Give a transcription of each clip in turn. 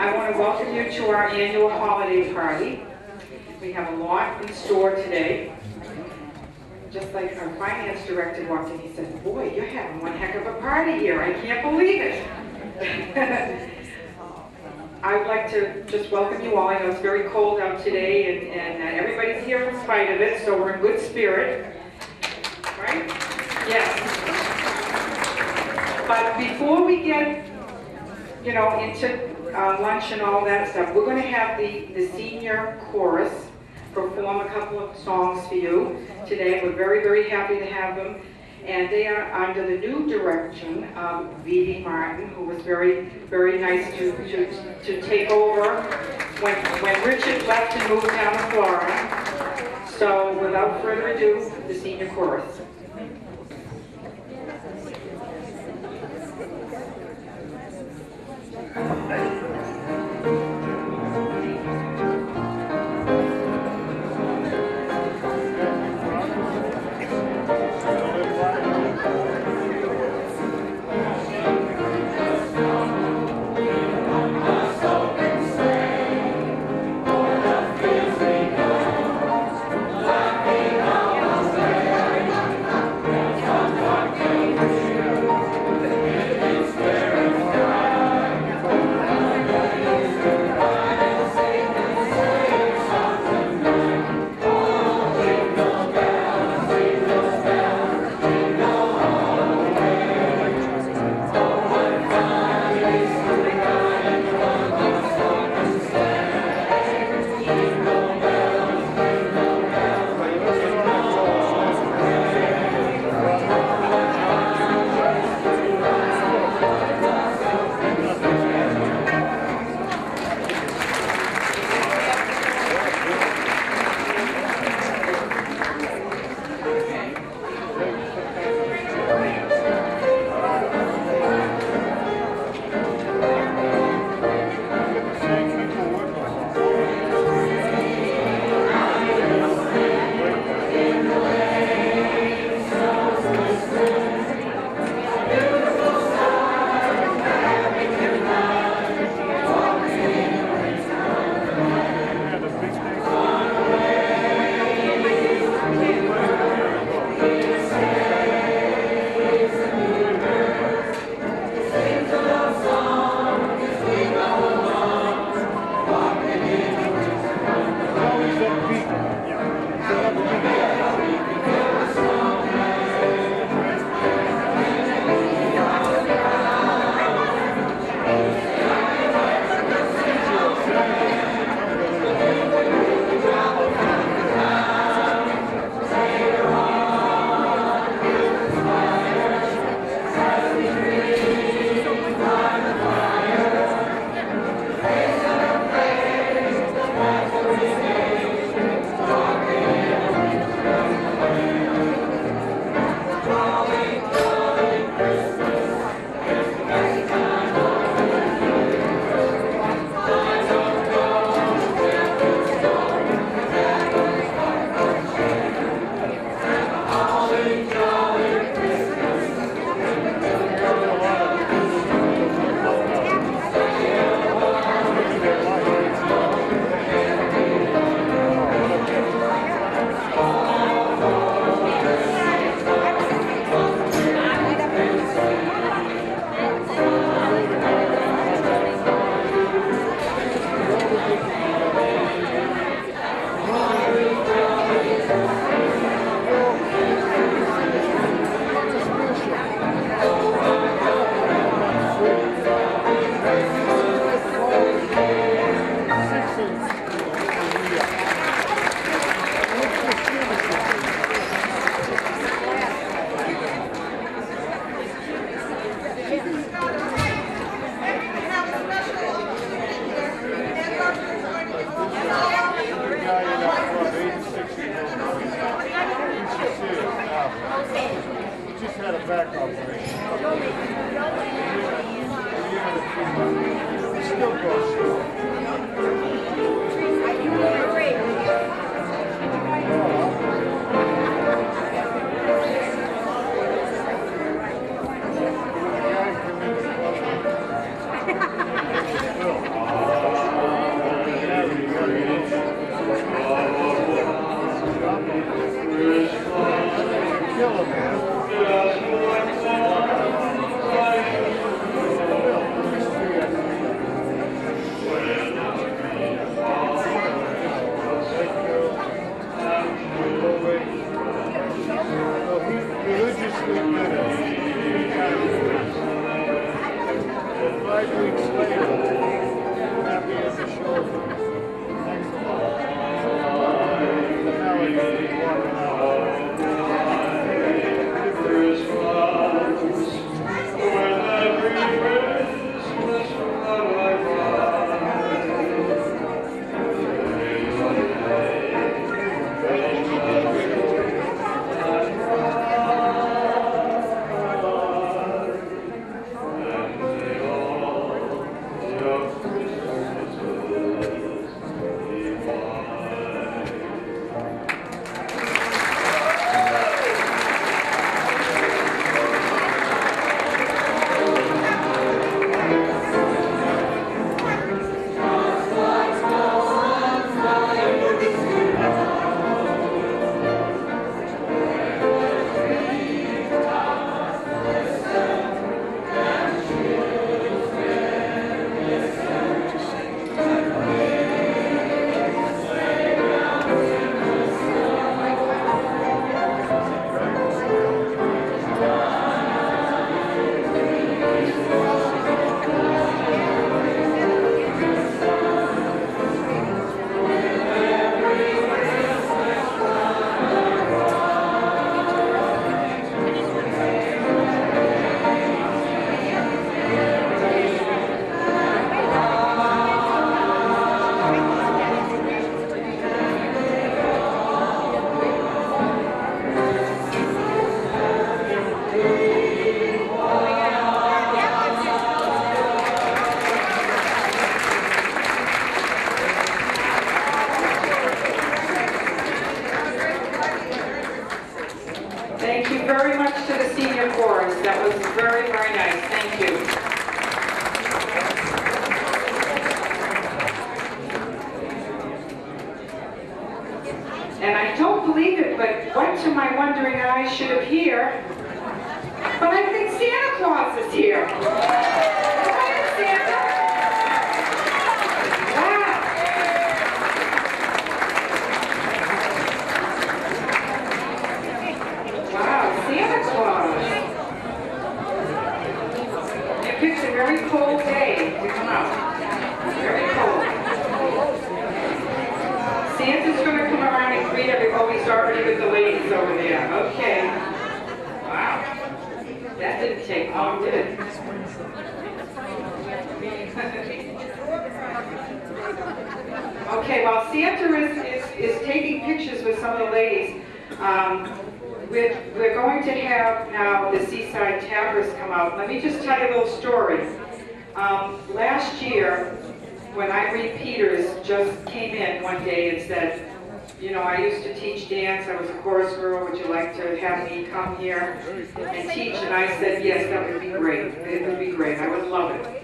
I want to welcome you to our annual holiday party. We have a lot in store today. Just like our finance director walked in, he said, boy, you're having one heck of a party here. I can't believe it. I'd like to just welcome you all. I know it's very cold out today, and, and uh, everybody's here in spite of it, so we're in good spirit. Right? Yes. But before we get, you know, into uh, lunch and all that stuff, we're going to have the, the senior chorus perform a couple of songs for you today. We're very, very happy to have them. And they are under the new direction of Vivi Martin, who was very, very nice to, to, to take over when, when Richard left and moved down to Florida. So without further ado, the senior chorus. Melody is Thank you. And I don't believe it, but what to my wondering eyes should appear. But I think Santa Claus is here. Hi, Santa. Wow. Wow, Santa Claus. It picks a very cold day to come out. Very cold. Santa's gonna come around and greet everybody. Oh, he's already with the ladies over there. Okay. Wow. That didn't take long, did it? Okay, while Santa is, is, is taking pictures with some of the ladies, um, we're, we're going to have now the Seaside Tappers come out. Let me just tell you a little story. Um, last year, when Irene Peters just came in one day and said, you know, I used to teach dance, I was a chorus girl, would you like to have me come here and teach? And I said, yes, that would be great, it would be great, I would love it.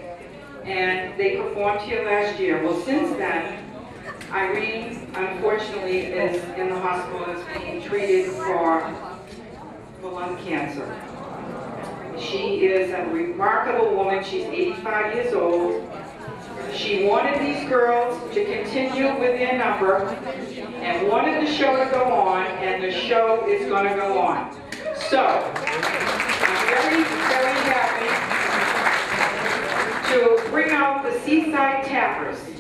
And they performed here last year. Well, since then, Irene unfortunately is in the hospital is being treated for, lung cancer. She is a remarkable woman, she's 85 years old. She wanted these girls to continue with their number and wanted the show to go on, and the show is going to go on. So, I'm very, very happy to bring out the Seaside Tappers.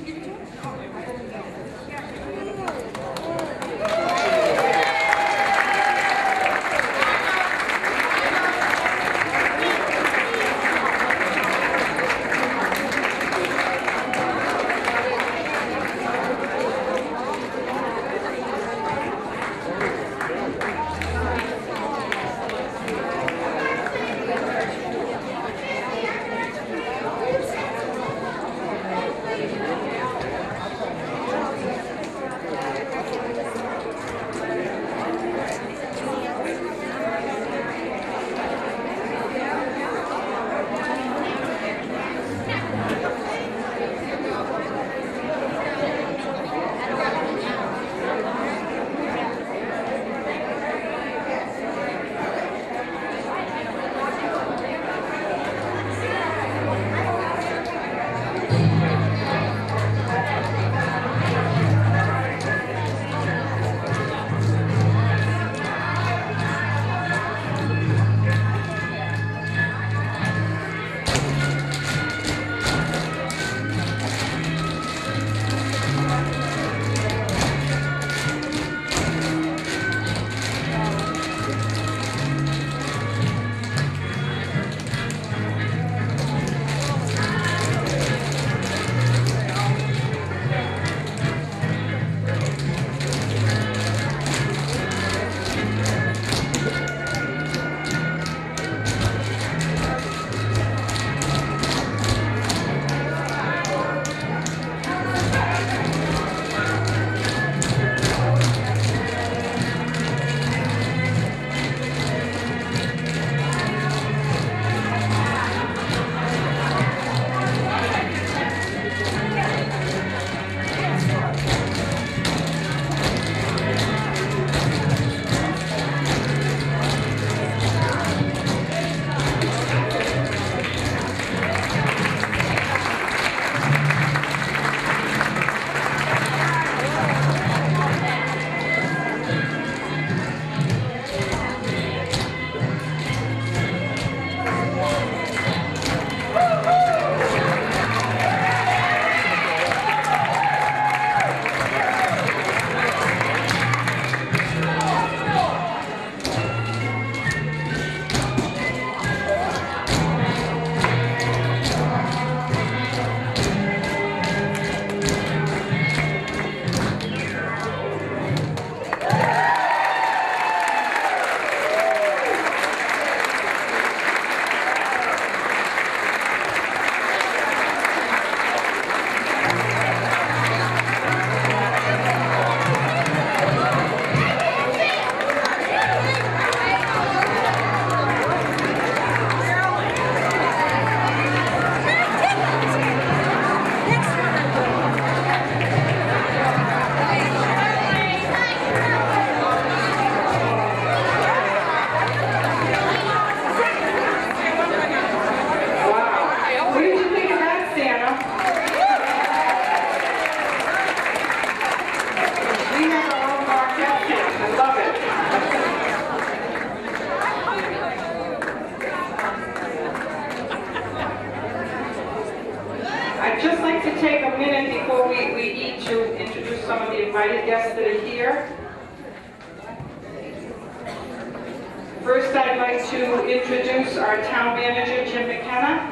First, I'd like to introduce our town manager, Jim McKenna.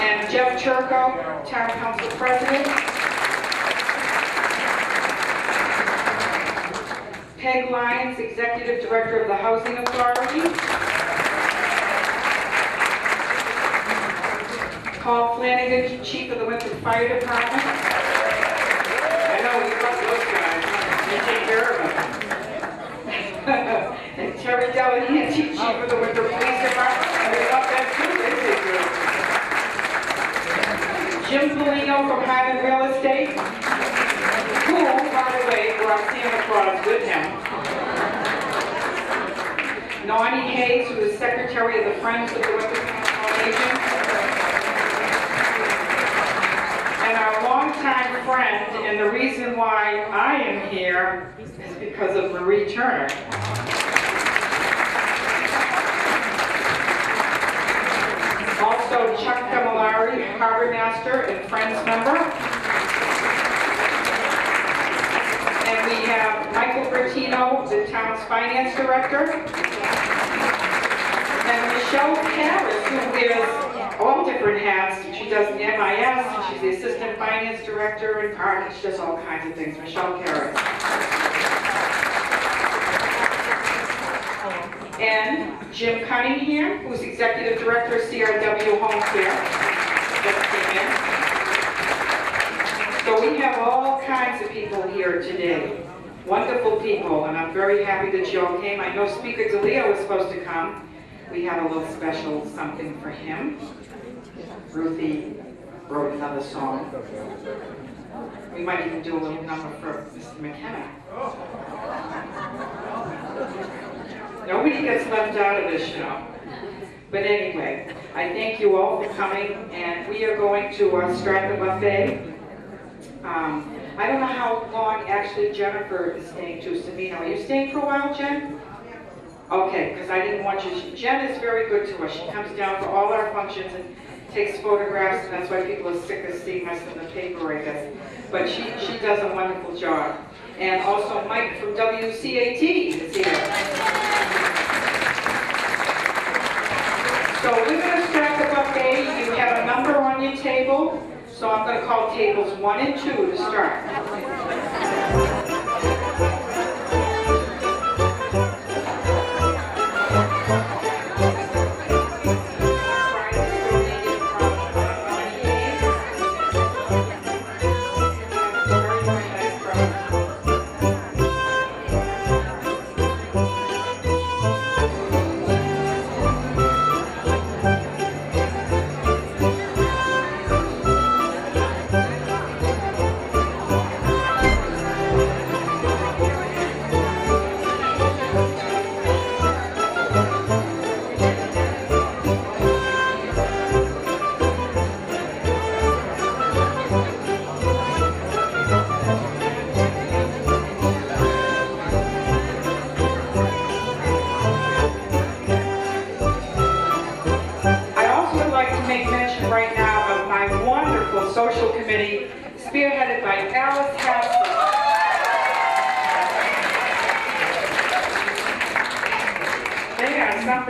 And Jeff Turco, town council president. Peg Lyons, executive director of the Housing Authority. Paul Flanagan, chief of the Winthrop Fire Department. I know, we love those guys, they take care of them. And Terry Chief of the Winthrop Police Department, and they take care of them. Jim Polino from Highland Real Estate, who, by the way, brought Santa Claus with him. Nani Hayes, who is secretary of the Friends of the Winthrop Council on And our longtime friend, and the reason why I am here is because of Marie Turner. Also Chuck Familari, harbor master and Friends member. And we have Michael Bertino, the town's finance director. And Michelle Harris, who wears all different hats. She does the MIS, she's the assistant finance director and part, she does all kinds of things. Michelle Harris. And Jim Cunningham, who's executive director of CRW Home Care. Just came in. So we have all kinds of people here today. Wonderful people, and I'm very happy that you all came. I know Speaker DeLeo was supposed to come. We have a little special something for him. Ruthie wrote another song. We might even do a little number for Mr. McKenna. Nobody gets left out of this show. But anyway, I thank you all for coming, and we are going to uh, start the buffet. Um, I don't know how long actually Jennifer is staying to Sabino. Are you staying for a while, Jen? Okay, because I didn't want you, Jen is very good to us. She comes down for all our functions and takes photographs, and that's why people are sick of seeing us in the paper, I guess. But she, she does a wonderful job. And also Mike from WCAT is here. So we're going to start the buffet. You have a number on your table, so I'm going to call tables one and two to start.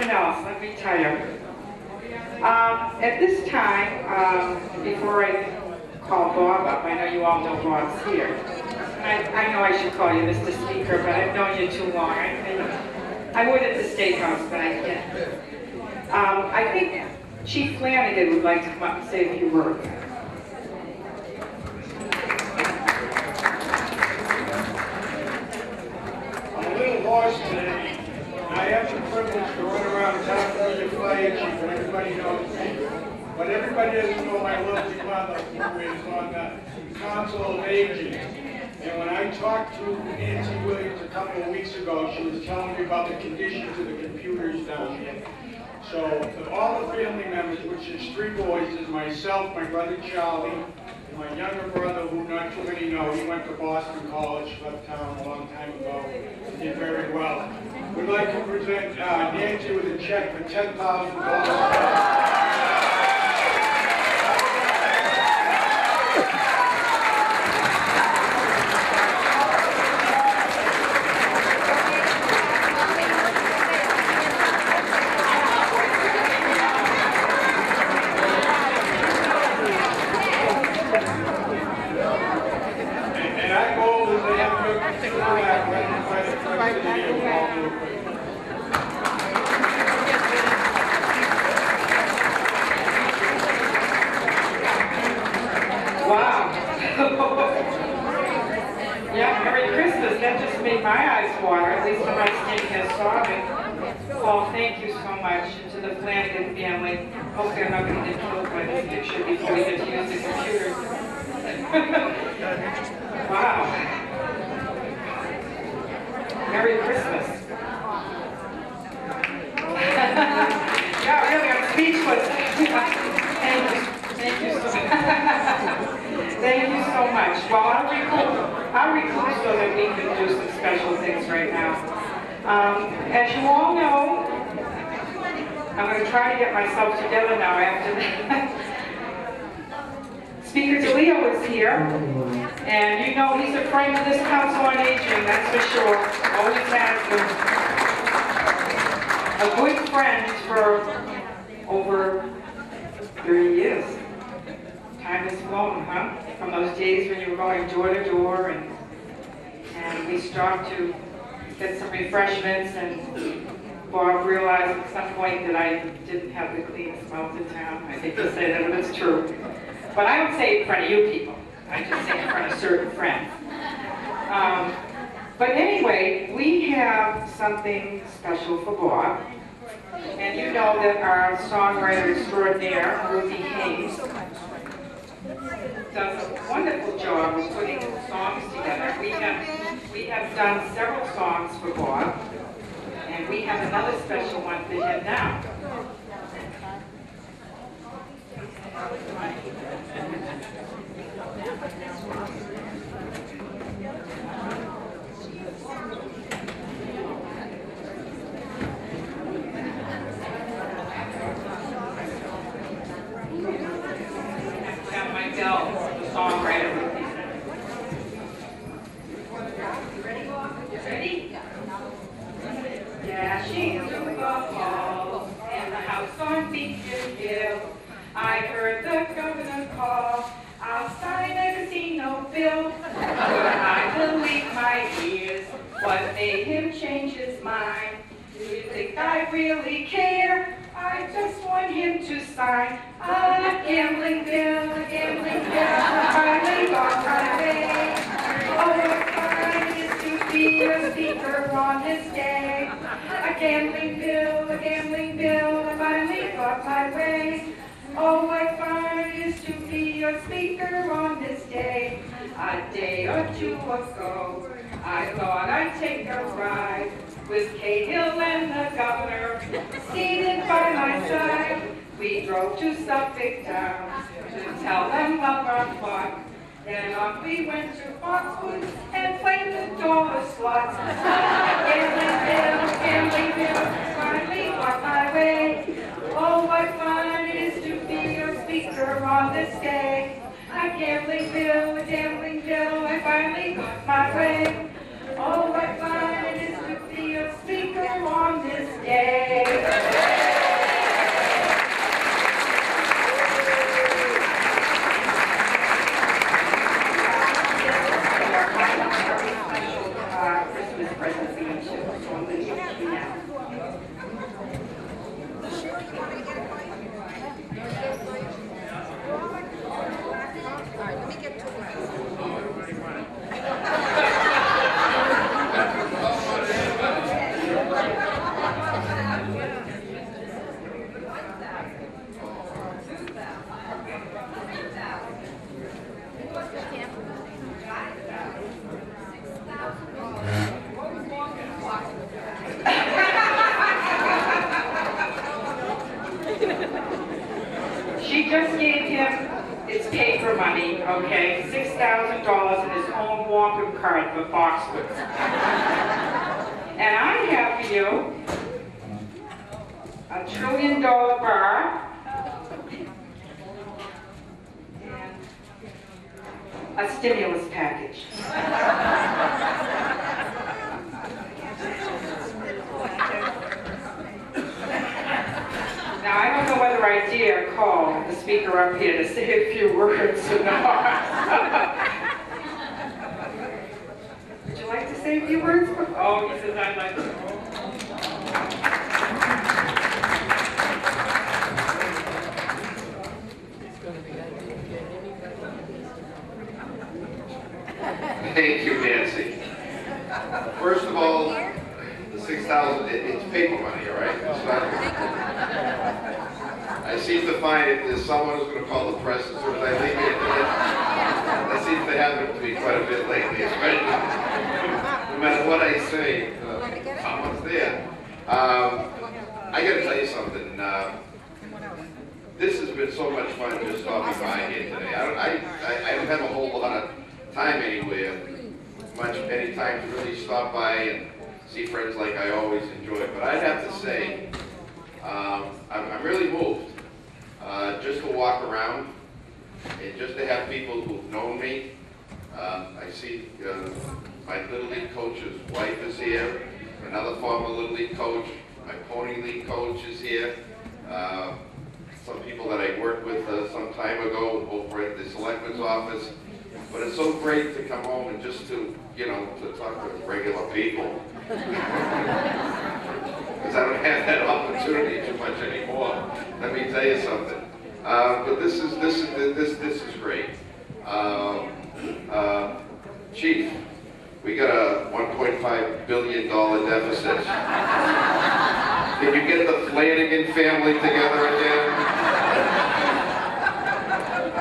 Something let me tell you. Um, At this time, um, before I call Bob up, I know you all know Bob's here. I I know I should call you Mr. Speaker, but I've known you too long. I I would at the State House, but I can't. Um, I think Chief Flanagan would like to come up and say a few words. But everybody doesn't know my little mother who is on the Council of Aging. And when I talked to Nancy Williams a couple of weeks ago, she was telling me about the conditions of the computers down here. So all the family members, which is three boys, is myself, my brother Charlie, and my younger brother, who not too many know, he went to Boston College, left town a long time ago, and did very well. We'd like to present uh, Nancy with a check for $10,000. Wow. Merry Christmas. Yeah, really, I'm speechless. Thank you, thank you so Thank you so much. I'll I'll so that we can do some special things right now. Um, as you all know, I'm gonna try to get myself together now after that. Speaker DeLeo is here, and you know he's a friend of this council on aging, that's for sure. Always has been. A good friend for over 30 years. Time has flown, huh? From those days when you were going door to door and, and we stopped to get some refreshments and Bob realized at some point that I didn't have the cleanest mouth in town. I hate to say that, but it's true. But I don't say it in front of you people. I just say it in front of certain friends. Um, but anyway, we have something special for Bob. And you know that our songwriter extraordinaire, Ruthie Hayes, does a wonderful job of putting songs together. We have, we have done several songs for Bob, and we have another special one for him now. Have my bell, the songwriter Ruthie. Ready? Dashing through the halls and the house on Beacon Hill. I heard the governor call, sign a casino bill. Could I believe my ears? What made him change his mind? Do you think I really care? I just want him to sign a gambling bill, a gambling bill. Finally got my way. Oh, what fun is to be a speaker on day. A gambling bill, a gambling bill, I finally got my way. Oh, what fun it is to be a speaker on this day. A day or two ago, I thought I'd take a ride with Cahill and the governor seated by my side. We drove to Suffolk town to tell them of our plot. Then off we went to Foxwoods and played the dollar slots. Gambling bill, gambling bill, finally got my way. Oh, what fun it is to be a speaker on this day. A gambling bill, a gambling bill, I finally got my way. Oh, what fun it is to be a speaker on this day. Uh, Christmas present for you too, so I'm gonna give it to you now. She just gave him, it's paper money, okay, six thousand dollars in his own wampum card for Foxwoods. And I have for you a trillion dollar bar. and A stimulus package. Now, I don't know whether I dare call the speaker up here to say a few words or not. Would you like to say a few words, Oh, he says I'd like to. Thank you, Nancy. First of all, the six thousand, it's paper money, all right? It's not- I seem to find if there's someone who's gonna call the press as soon as I leave here today. That seems to happen to me quite a bit lately, especially, no matter what I say, uh, someone's there. Um, I gotta tell you something, uh, this has been so much fun just stopping by here today. I don't, I, I, I don't have a whole lot of time anywhere, much, any time to really stop by and see friends like I always enjoy. But I'd have to say, um, I'm, I'm really moved, uh, just to walk around and just to have people who've known me. Um, I see, uh, my Little League coach's wife is here, former Little League coach, my Pony League coach is here. Uh, some people that I worked with uh, some time ago over at the selectman's office. But it's so great to come home and just to, you know, to talk to regular people. Because I don't have that opportunity too much anymore. Let me tell you something. Uh, but this is, this is, this, this is great. Um, uh, Chief, we got a $1.5 billion deficit. Can you get the Flanagan family together again?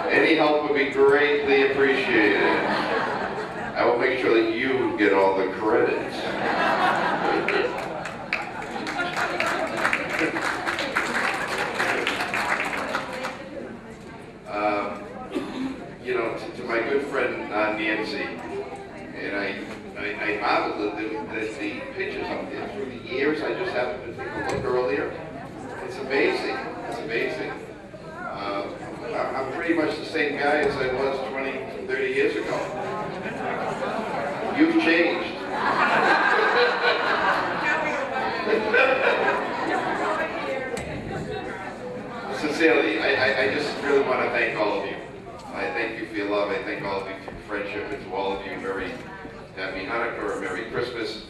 Any help would be greatly appreciated. I will make sure that you get all the credit. Um, You know, to to my good friend uh, Nancy, and I, I I marvel at the, the the pictures up there through the years, I just happened to take a look earlier. It's amazing, it's amazing. Uh, I'm pretty much the same guy as I was 20, 30 years ago. You've changed. Sincerely, I, I, I just really want to thank all of you. I thank you for your love, I thank all of you for your friendship, and to all of you, very happy Hanukkah or Merry Christmas,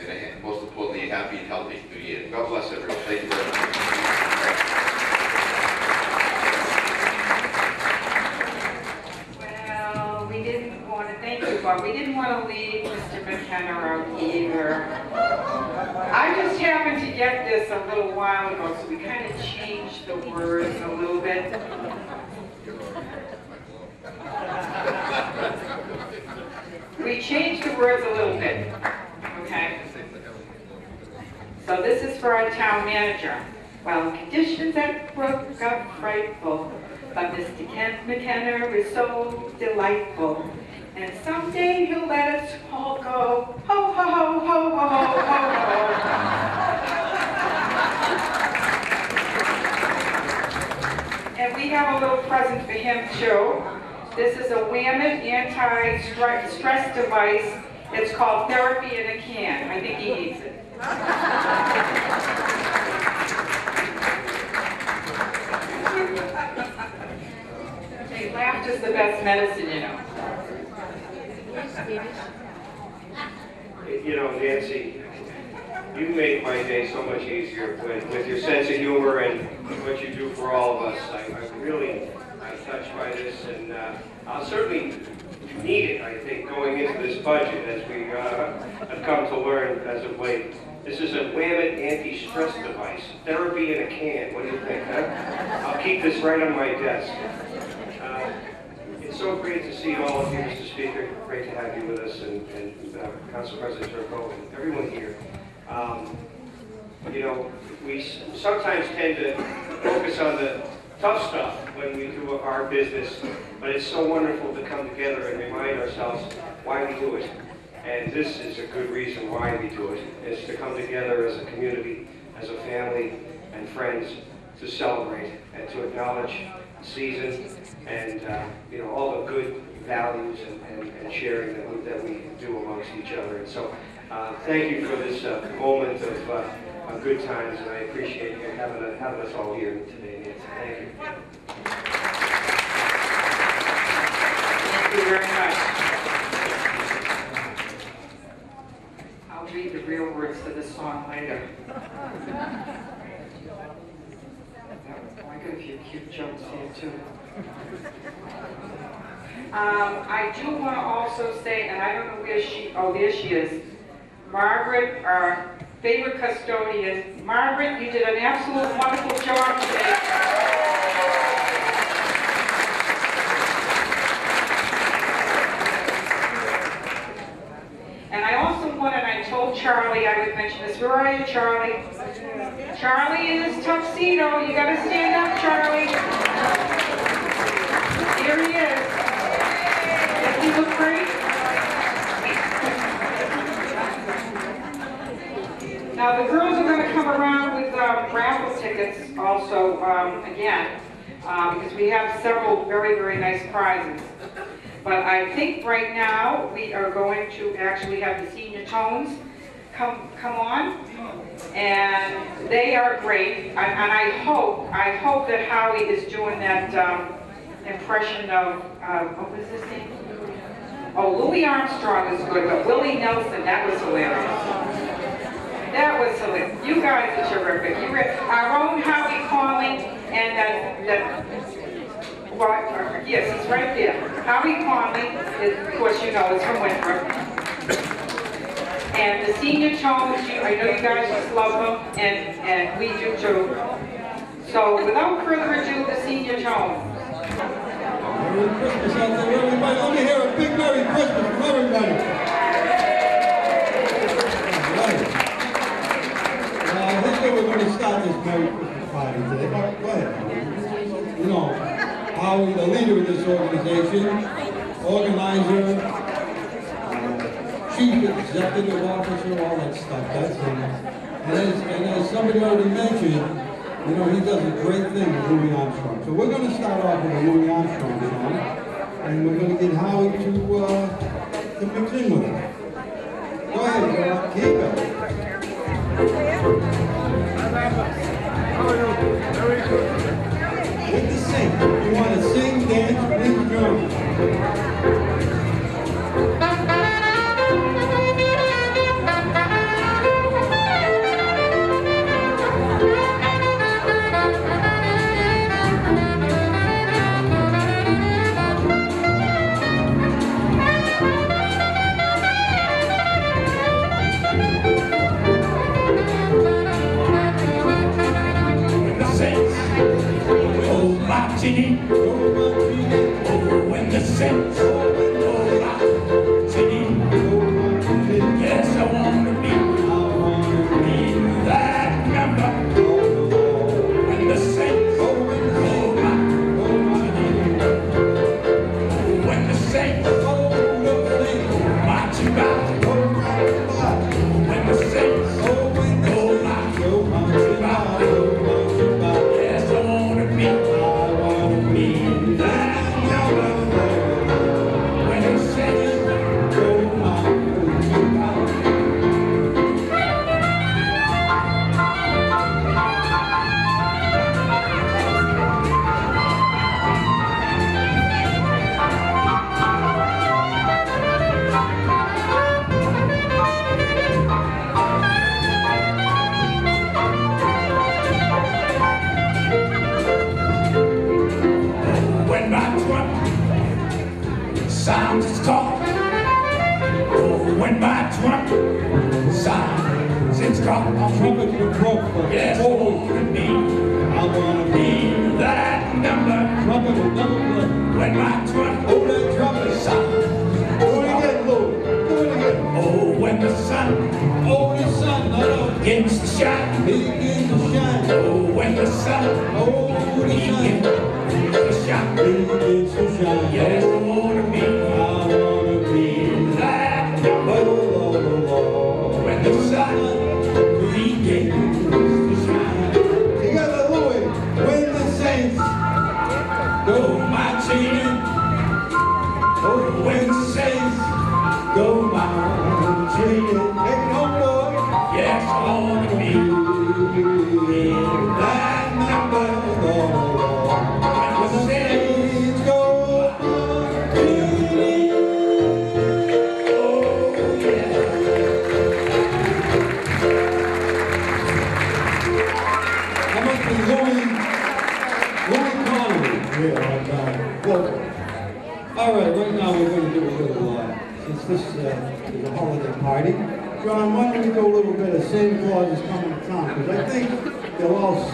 and a- most importantly, a happy and healthy New Year. God bless everyone, thank you very much. Well, we didn't want to, thank you, but we didn't want to leave Mr. McKenna out either. I just happened to get this a little while ago, so we kind of changed the words a little bit. words a little bit, okay? So this is for our town manager. While conditions at Brook got frightful, but Mr. Kent McKenna was so delightful. And someday he'll let us all go, ho, ho, ho, ho, ho, ho, ho. and we have a little present for him too. This is a Whammon anti-stress device it's called Therapy in a Can. I think he needs it. Hey, laughter's the best medicine, you know. You know, Nancy, you make my day so much easier with, with your sense of humor and what you do for all of us. I, I'm really touched by this, and uh, I'll certainly need it, I think, going into this budget, as we uh, have come to learn as of late. This is a Whammet anti-stress device, therapy in a can. What do you think, huh? I'll keep this right on my desk. Uh, It's so great to see all of you, Mr. Speaker. Great to have you with us and, and uh, Council President Turco and everyone here. Um, You know, we sometimes tend to focus on the tough stuff when we do our business, but it's so wonderful to come together and remind ourselves why we do it. And this is a good reason why we do it, is to come together as a community, as a family and friends to celebrate and to acknowledge the season and, uh, you know, all the good values and, and, and sharing that we, that we do amongst each other. And so, uh, thank you for this uh, moment of, uh, good times, and I appreciate you having, uh, having us all here today, Nancy. Thank you. Thank you very much. I'll read the real words to this song later. I got a few cute jokes here too. Um, I do want to also say, and I don't know where she, oh, there she is. Margaret, favorite custodian. Margaret, you did an absolute wonderful job today. And I also wanted, I told Charlie I would mention this. Where are you, Charlie? Charlie in his tuxedo. You gotta stand up, Charlie. Here he is. Does he look great? Now, the girls are gonna come around with uh, raffle tickets also, um, again, uh, because we have several very, very nice prizes. But I think right now, we are going to actually have the senior tones come, come on. And they are great, and and I hope, I hope that Howie is doing that um, impression of, uh, what was his name? Oh, Louis Armstrong is good, but Willie Nelson, that was hilarious. That was hilarious. You guys are terrific. You were, our own Howie Conley, and uh, that, that, what, yes, it's right there. Howie is, of course, you know, is from Winthrop. And the senior tones, you, I know you guys just love them, and, and we do too. So without further ado, the senior everybody. Let me hear a big Merry Christmas from everybody. Right. Well, I think that we're going to start this Merry Christmas party today. Go go ahead. You know, The leader of this organization, organizer, chief executive officer, all that stuff. That's him. And as, and as somebody already mentioned, you know, he does a great thing with Louis Armstrong. So we're going to start off with a Louis Armstrong song, and we're going to get Howie to, uh, to mix in with us. Go ahead. Keep it. With sing. You want to sing, dance, please join.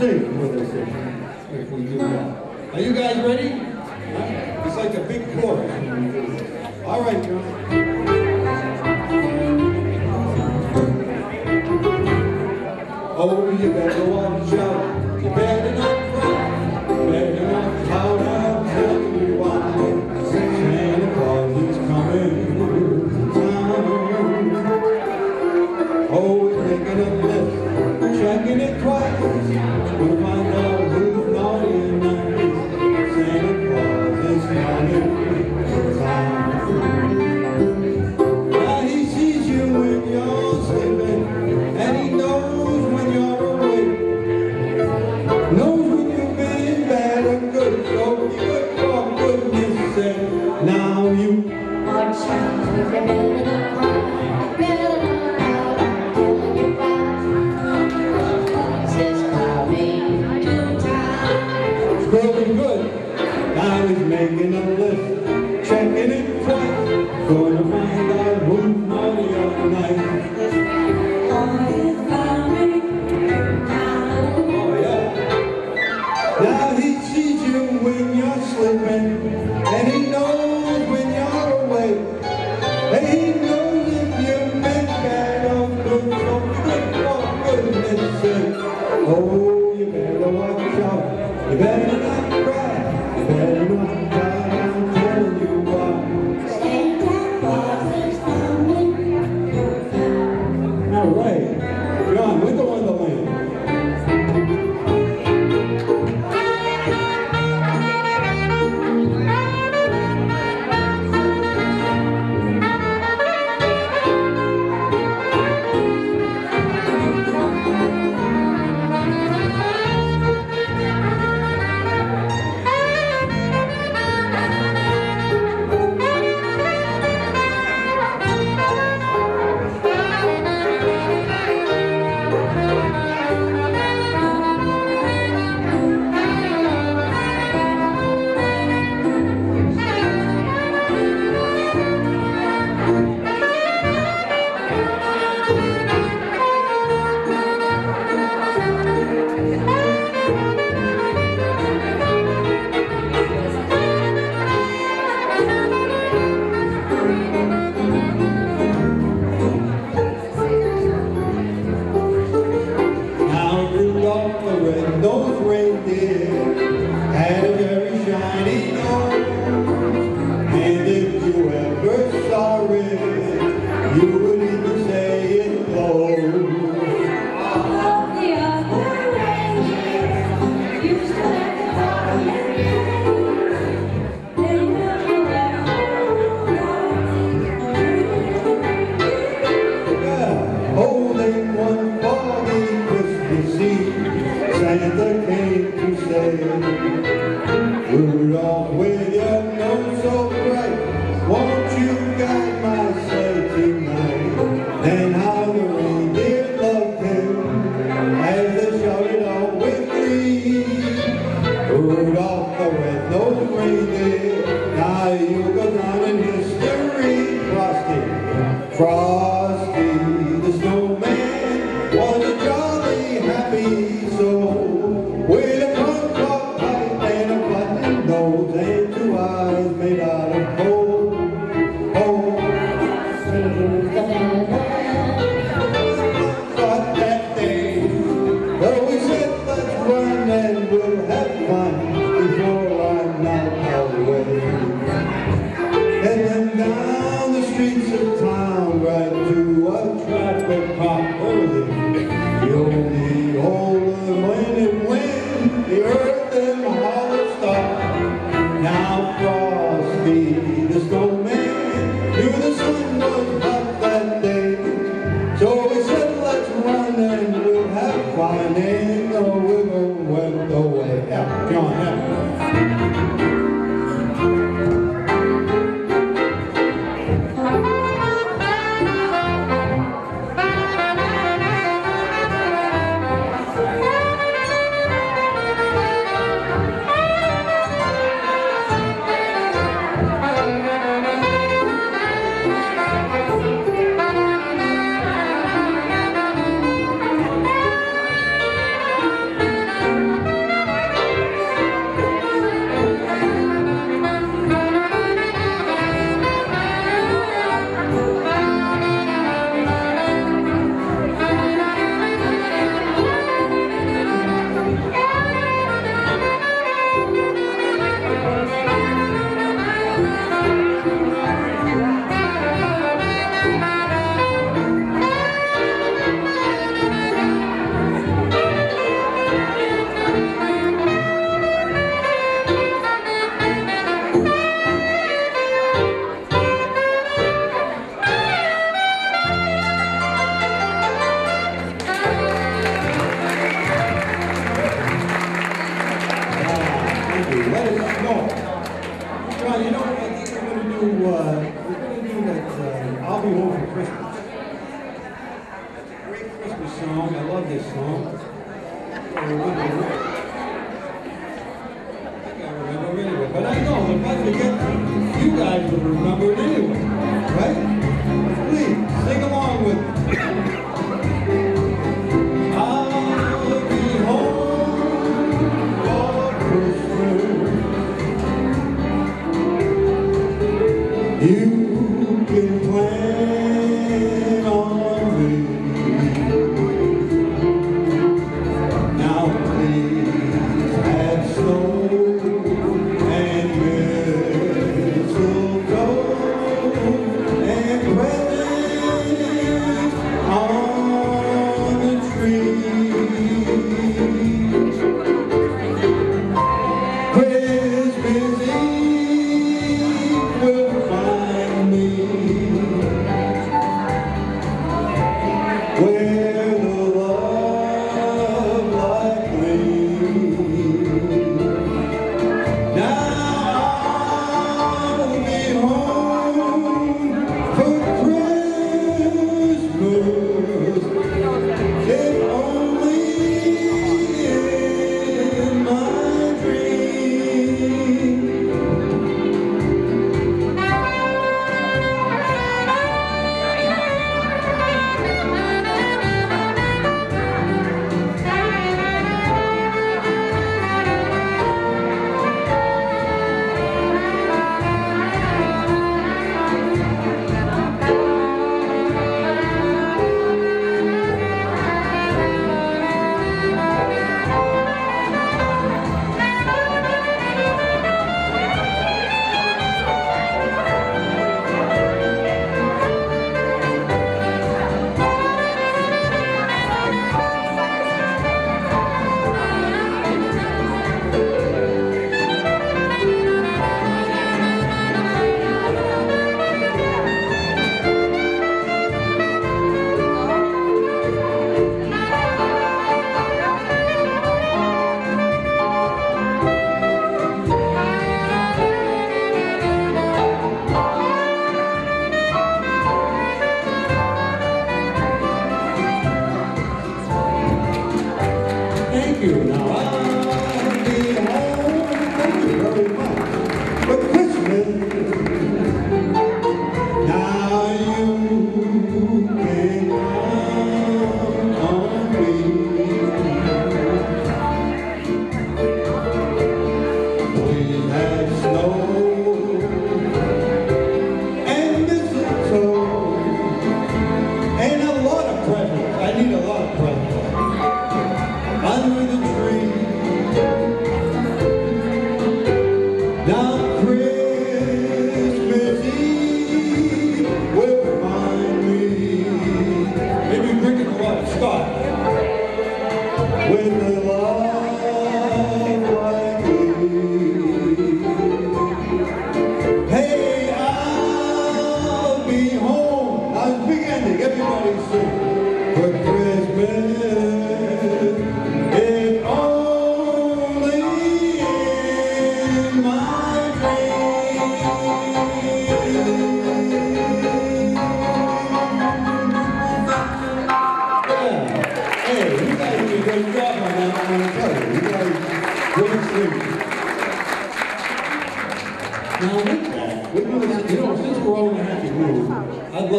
They'll all sing No. John, you know what I think we're going to do? Uh, we're going to do that uh, I'll Be Home for Christmas. Great Christmas song. I love this song. I think I remember anyway. But I know, if I forget, you guys will remember it anyway.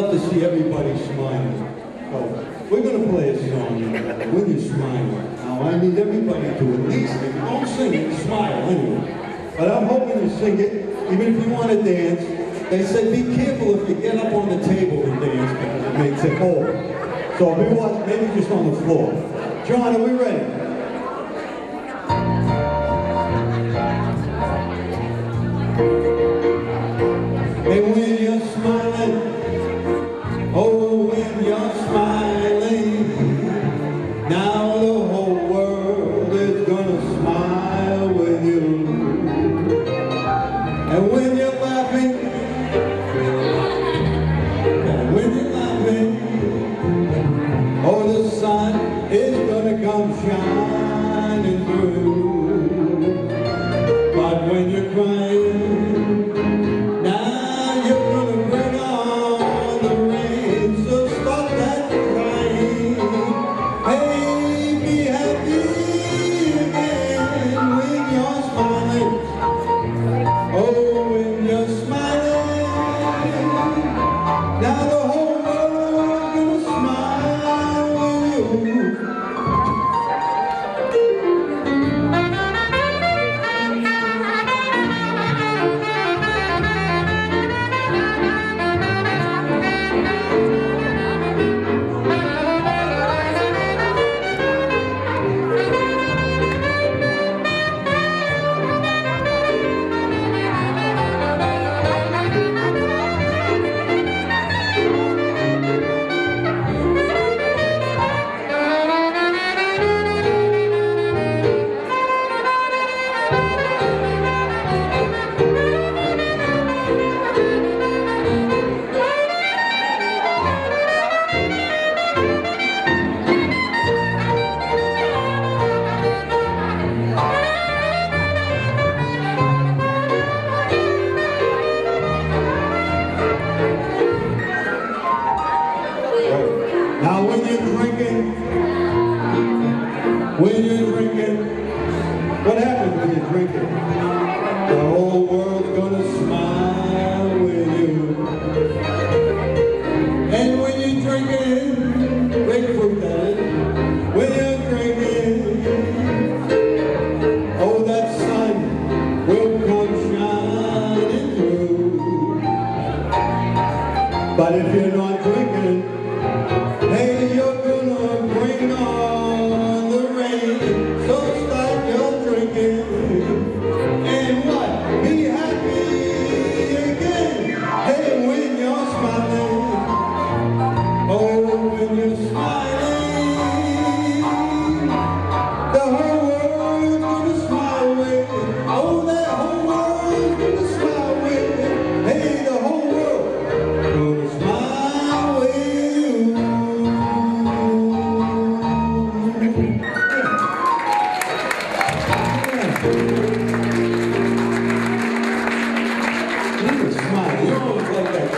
Love to see everybody smiling. So, oh, we're gonna play a song, when you smile. Now, I need everybody to at least, if you don't sing it, smile anyway. But I'm hoping to sing it, even if you wanna dance. They said, be careful if you get up on the table and dance, because it makes it cold. So we watch, maybe just on the floor. John, are we ready?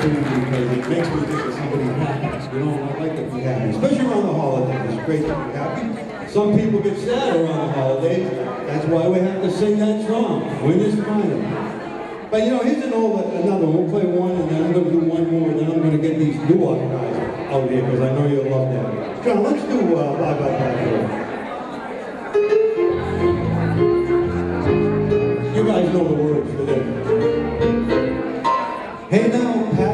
That tune because it makes me think of somebody happy. You know, I like to be happy, especially around the holidays. It's great to be happy. Some people get sad around the holidays. That's why we have to sing that song when you're smiling. But you know, here's an old, another one. We'll play one and then I'm going to do one more and then I'm going to get these doo guys out here because I know you'll love that. John, let's do uh, Bye Bye Bye. You guys know the words to this. Hey now, pack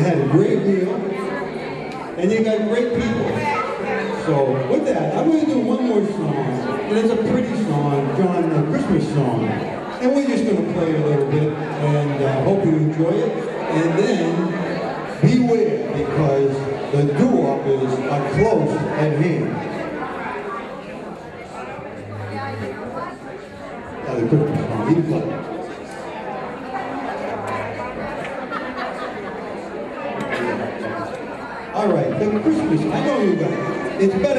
They had a great meal, and they got great people. So with that, I'm going to do one more song, and it's a pretty song, John, a Christmas song. And we're just going to play it a little bit, and uh, hope you enjoy it. And then beware, because the doo-wop is close at hand. It's better.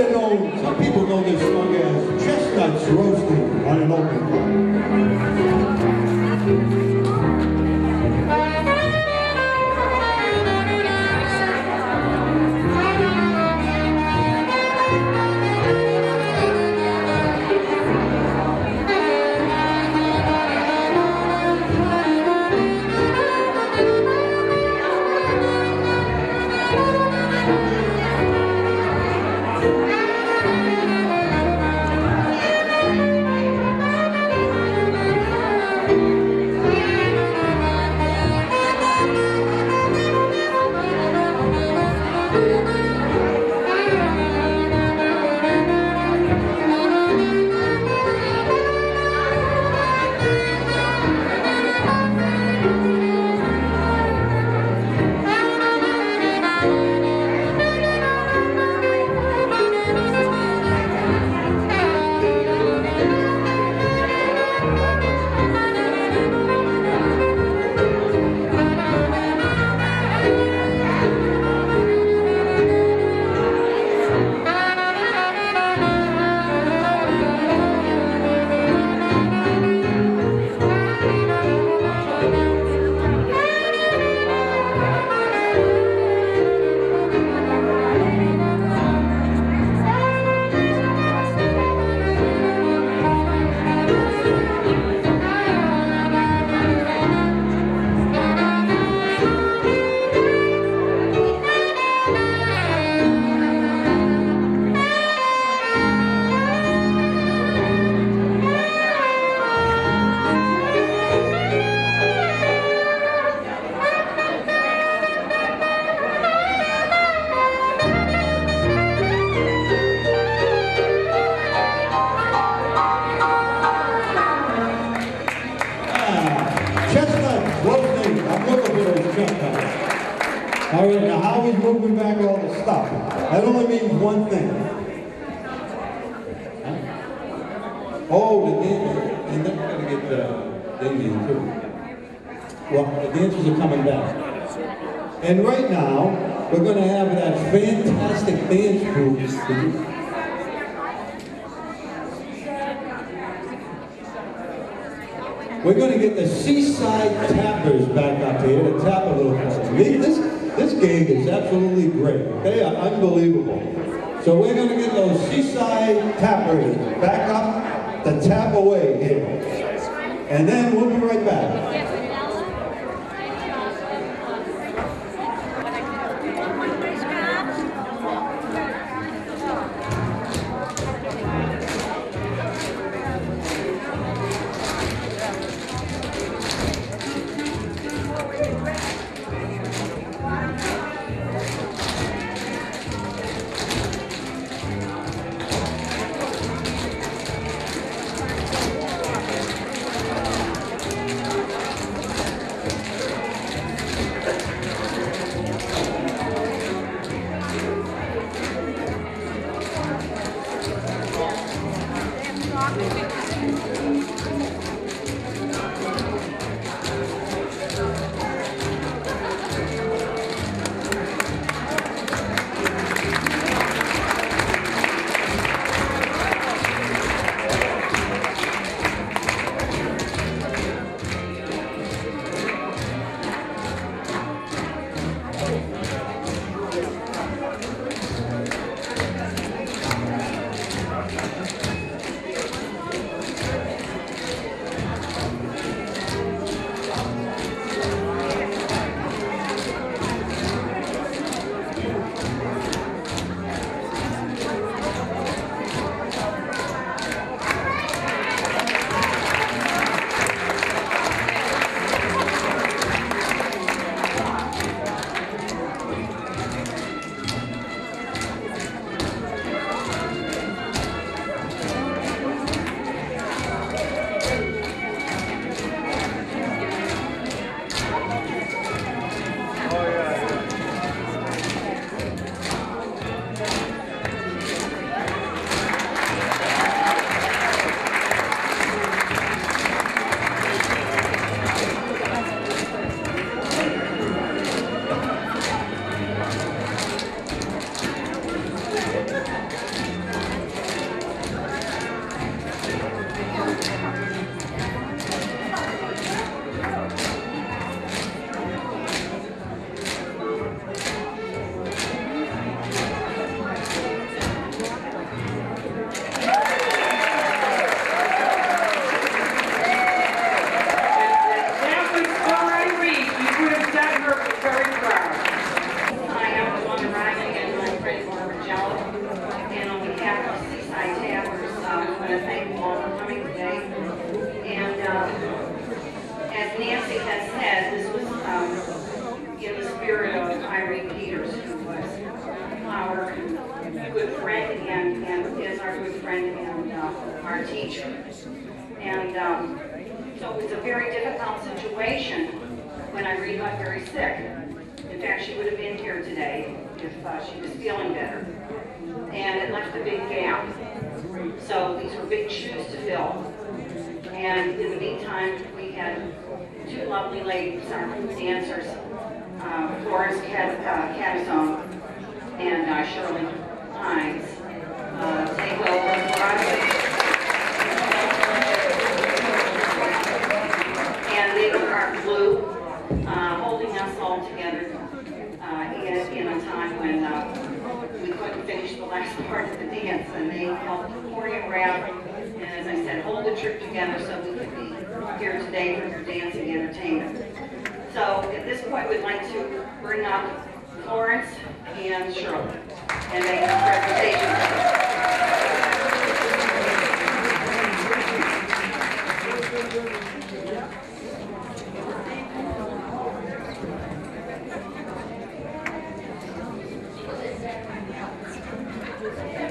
just